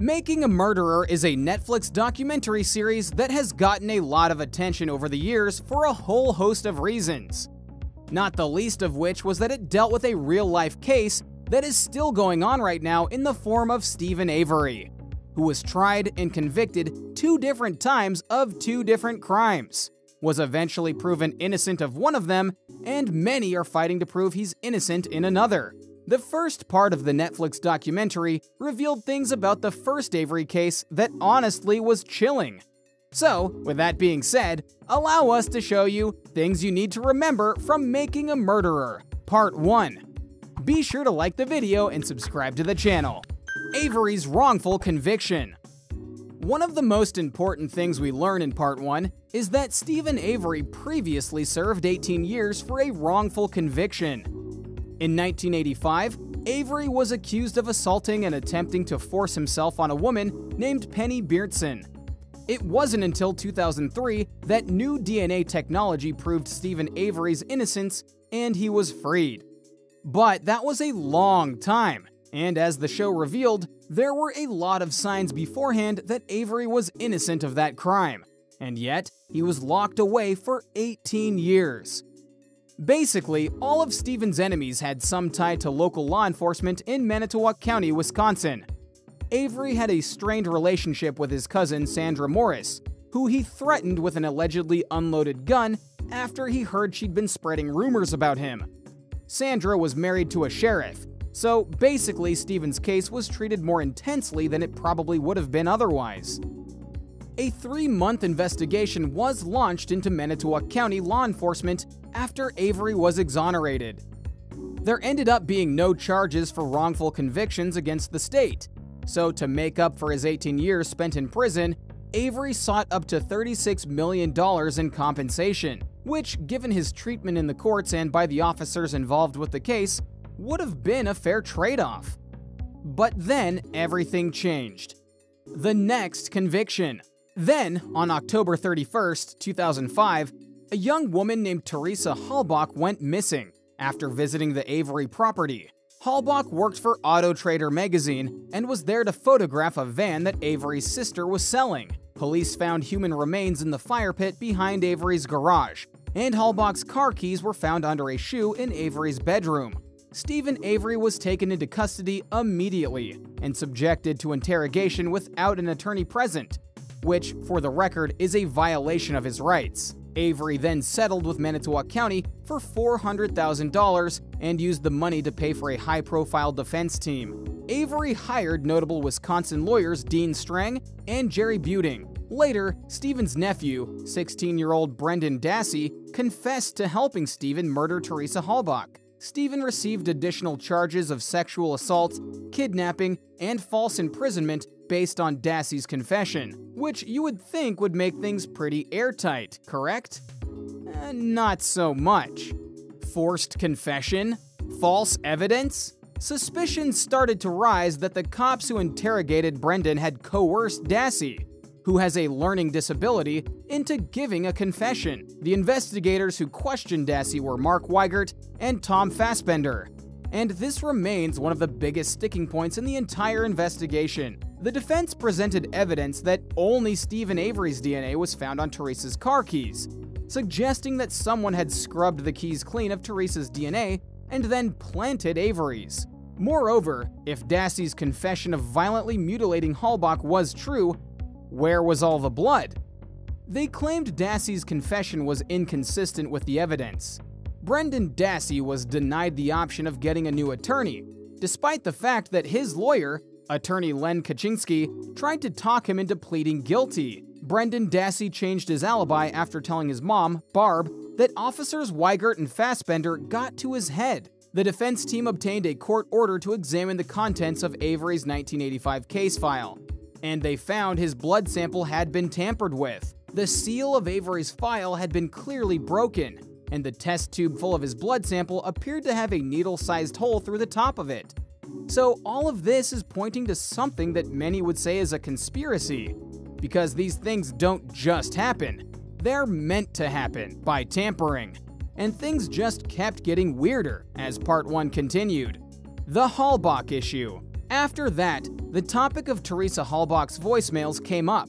Making a Murderer is a Netflix documentary series that has gotten a lot of attention over the years for a whole host of reasons. Not the least of which was that it dealt with a real life case that is still going on right now in the form of Steven Avery, who was tried and convicted two different times of two different crimes, was eventually proven innocent of one of them, and many are fighting to prove he's innocent in another. The first part of the Netflix documentary revealed things about the first Avery case that honestly was chilling. So, with that being said, allow us to show you things you need to remember from Making a Murderer, Part 1. Be sure to like the video and subscribe to the channel. Avery's wrongful conviction. One of the most important things we learn in Part 1 is that Steven Avery previously served 18 years for a wrongful conviction. In 1985, Avery was accused of assaulting and attempting to force himself on a woman named Penny Beerntsen. It wasn't until 2003 that new DNA technology proved Steven Avery's innocence and he was freed. But that was a long time, and as the show revealed, there were a lot of signs beforehand that Avery was innocent of that crime, and yet he was locked away for 18 years. Basically, all of Steven's enemies had some tie to local law enforcement in Manitowoc County, Wisconsin. Avery had a strained relationship with his cousin Sandra Morris, who he threatened with an allegedly unloaded gun after he heard she'd been spreading rumors about him. Sandra was married to a sheriff, so basically Steven's case was treated more intensely than it probably would have been otherwise. A three-month investigation was launched into Manitowoc County law enforcement after Avery was exonerated. There ended up being no charges for wrongful convictions against the state, so to make up for his 18 years spent in prison, Avery sought up to $36 million in compensation, which, given his treatment in the courts and by the officers involved with the case, would have been a fair trade-off. But then everything changed. The next conviction. Then, on October 31, 2005, a young woman named Teresa Halbach went missing after visiting the Avery property. Halbach worked for Auto Trader magazine and was there to photograph a van that Avery's sister was selling. Police found human remains in the fire pit behind Avery's garage, and Halbach's car keys were found under a shoe in Avery's bedroom. Steven Avery was taken into custody immediately and subjected to interrogation without an attorney present, which, for the record, is a violation of his rights. Avery then settled with Manitowoc County for $400,000 and used the money to pay for a high profile defense team. Avery hired notable Wisconsin lawyers Dean Strang and Jerry Buting. Later, Steven's nephew, 16 year old Brendan Dassey, confessed to helping Steven murder Teresa Halbach. Stephen received additional charges of sexual assault, kidnapping, and false imprisonment based on Dassey's confession, which you would think would make things pretty airtight, correct? Eh, not so much. Forced confession? False evidence? Suspicions started to rise that the cops who interrogated Brendan had coerced Dassey, who has a learning disability, into giving a confession. The investigators who questioned Dassey were Mark Wiegert and Tom Fassbender, and this remains one of the biggest sticking points in the entire investigation. The defense presented evidence that only Steven Avery's DNA was found on Teresa's car keys, suggesting that someone had scrubbed the keys clean of Teresa's DNA and then planted Avery's. Moreover, if Dassey's confession of violently mutilating Halbach was true, where was all the blood? They claimed Dassey's confession was inconsistent with the evidence. Brendan Dassey was denied the option of getting a new attorney, despite the fact that his lawyer, attorney Len Kachinsky, tried to talk him into pleading guilty. Brendan Dassey changed his alibi after telling his mom, Barb, that officers Wiegert and Fassbender got to his head. The defense team obtained a court order to examine the contents of Avery's 1985 case file, and they found his blood sample had been tampered with. The seal of Avery's file had been clearly broken, and the test tube full of his blood sample appeared to have a needle-sized hole through the top of it. So all of this is pointing to something that many would say is a conspiracy, because these things don't just happen. They're meant to happen by tampering. And things just kept getting weirder as part 1 continued. The Halbach issue. After that, the topic of Teresa Halbach's voicemails came up.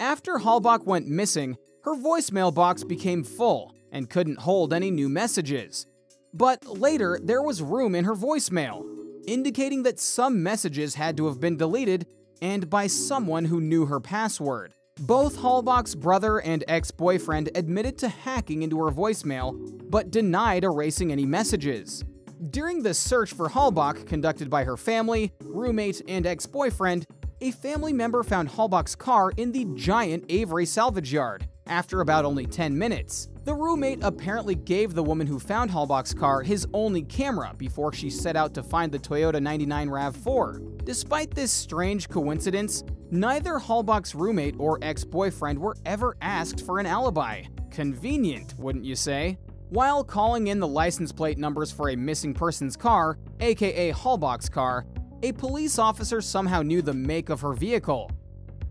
After Halbach went missing, her voicemail box became full and couldn't hold any new messages. But later, there was room in her voicemail, indicating that some messages had to have been deleted and by someone who knew her password. Both Halbach's brother and ex-boyfriend admitted to hacking into her voicemail, but denied erasing any messages. During the search for Halbach conducted by her family, roommate, and ex-boyfriend, a family member found Halbach's car in the giant Avery salvage yard after about only 10 minutes. The roommate apparently gave the woman who found Halbach's car his only camera before she set out to find the Toyota 99 RAV4. Despite this strange coincidence, neither Halbach's roommate or ex-boyfriend were ever asked for an alibi. Convenient, wouldn't you say? While calling in the license plate numbers for a missing person's car, aka Halbach's car, a police officer somehow knew the make of her vehicle.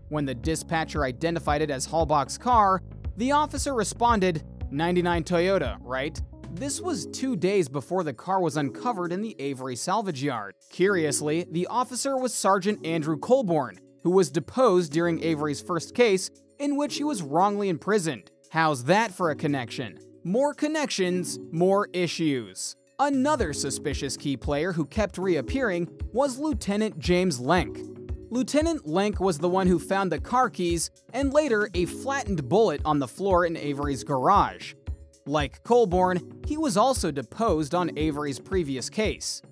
When the dispatcher identified it as Halbach's car, the officer responded, 99 Toyota, right? This was two days before the car was uncovered in the Avery salvage yard. Curiously, the officer was Sergeant Andrew Colborn, who was deposed during Avery's first case, in which he was wrongly imprisoned. How's that for a connection? More connections, more issues. Another suspicious key player who kept reappearing was Lieutenant James Lenk. Lieutenant Lenk was the one who found the car keys and later a flattened bullet on the floor in Avery's garage. Like Colborn, he was also deposed on Avery's previous case.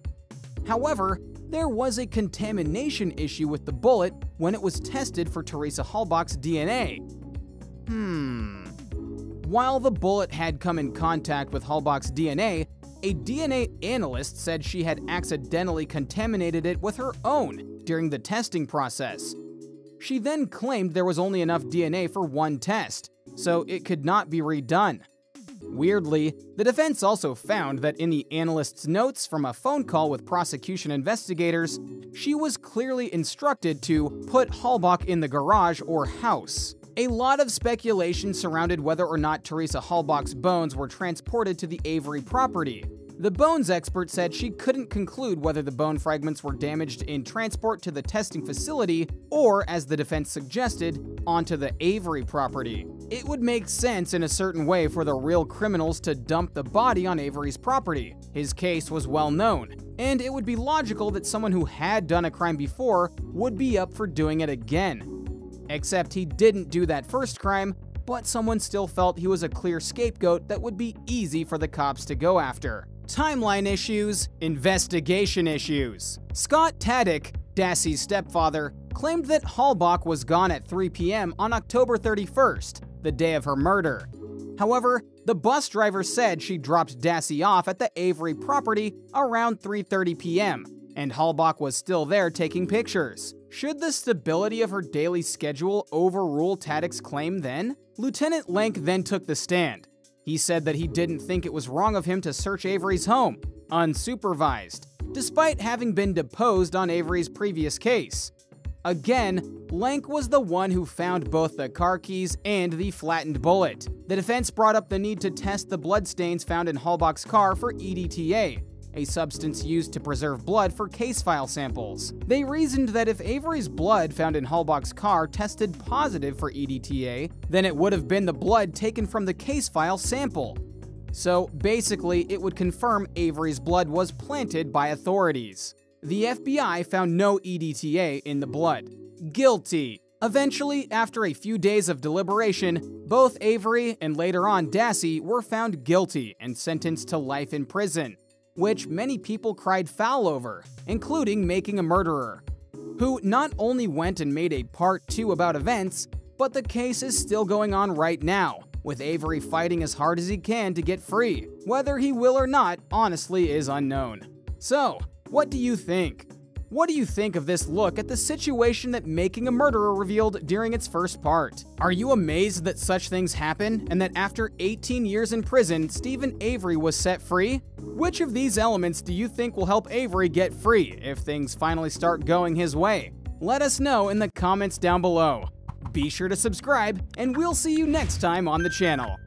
However, there was a contamination issue with the bullet when it was tested for Teresa Halbach's DNA. Hmm. While the bullet had come in contact with Halbach's DNA, a DNA analyst said she had accidentally contaminated it with her own during the testing process. She then claimed there was only enough DNA for one test, so it could not be redone. Weirdly, the defense also found that in the analyst's notes from a phone call with prosecution investigators, she was clearly instructed to put Halbach in the garage or house. A lot of speculation surrounded whether or not Teresa Halbach's bones were transported to the Avery property, the bones expert said she couldn't conclude whether the bone fragments were damaged in transport to the testing facility or, as the defense suggested, onto the Avery property. It would make sense in a certain way for the real criminals to dump the body on Avery's property. His case was well known, and it would be logical that someone who had done a crime before would be up for doing it again. Except he didn't do that first crime, but someone still felt he was a clear scapegoat that would be easy for the cops to go after timeline issues, investigation issues. Scott Tadych, Dassey's stepfather, claimed that Halbach was gone at 3 p.m. on October 31st, the day of her murder. However, the bus driver said she dropped Dassey off at the Avery property around 3:30 p.m., and Halbach was still there taking pictures. Should the stability of her daily schedule overrule Tadych's claim then? Lieutenant Lenk then took the stand, he said that he didn't think it was wrong of him to search Avery's home, unsupervised, despite having been deposed on Avery's previous case. Again, Lenk was the one who found both the car keys and the flattened bullet. The defense brought up the need to test the bloodstains found in Halbach's car for EDTA, a substance used to preserve blood for case file samples. They reasoned that if Avery's blood found in Halbach's car tested positive for EDTA, then it would have been the blood taken from the case file sample. So basically, it would confirm Avery's blood was planted by authorities. The FBI found no EDTA in the blood. Guilty. Eventually, after a few days of deliberation, both Avery and later on Dassey were found guilty and sentenced to life in prison which many people cried foul over, including Making a Murderer, who not only went and made a part 2 about events, but the case is still going on right now, with Avery fighting as hard as he can to get free. Whether he will or not, honestly, is unknown. So, what do you think? What do you think of this look at the situation that Making a Murderer revealed during its first part? Are you amazed that such things happen and that after 18 years in prison, Steven Avery was set free? Which of these elements do you think will help Avery get free if things finally start going his way? Let us know in the comments down below. Be sure to subscribe, and we'll see you next time on the channel.